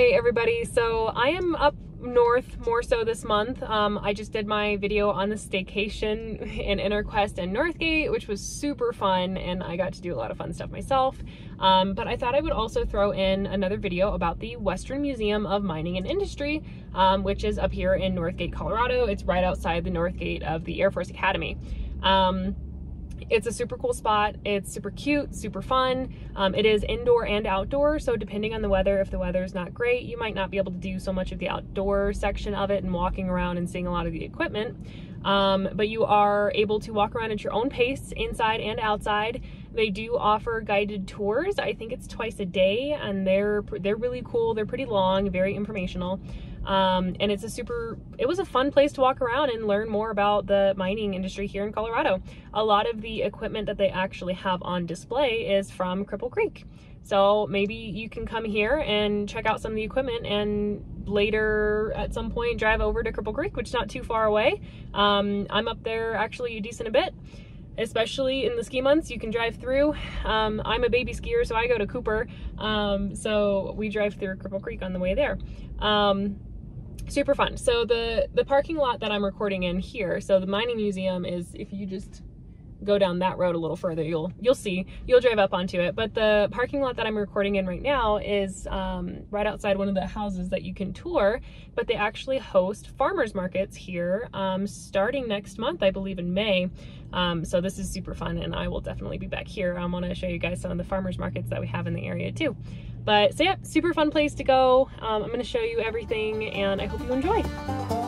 Hey everybody, so I am up north more so this month. Um, I just did my video on the staycation in Interquest and Northgate, which was super fun and I got to do a lot of fun stuff myself. Um, but I thought I would also throw in another video about the Western Museum of Mining and Industry, um, which is up here in Northgate, Colorado. It's right outside the Northgate of the Air Force Academy. Um, it's a super cool spot. It's super cute, super fun. Um, it is indoor and outdoor, so depending on the weather, if the weather is not great, you might not be able to do so much of the outdoor section of it and walking around and seeing a lot of the equipment. Um, but you are able to walk around at your own pace inside and outside. They do offer guided tours. I think it's twice a day and they're they're really cool. They're pretty long, very informational. Um, and it's a super, it was a fun place to walk around and learn more about the mining industry here in Colorado. A lot of the equipment that they actually have on display is from Cripple Creek. So maybe you can come here and check out some of the equipment and later at some point drive over to Cripple Creek, which is not too far away. Um, I'm up there actually a decent a bit especially in the ski months you can drive through um, i'm a baby skier so i go to cooper um, so we drive through cripple creek on the way there um, super fun. So the, the parking lot that I'm recording in here, so the mining museum is, if you just go down that road a little further, you'll you'll see, you'll drive up onto it. But the parking lot that I'm recording in right now is um, right outside one of the houses that you can tour, but they actually host farmers markets here um, starting next month, I believe in May. Um, so this is super fun and I will definitely be back here. I want to show you guys some of the farmers markets that we have in the area too. But so yeah, super fun place to go. Um, I'm to show you everything and I hope you enjoy.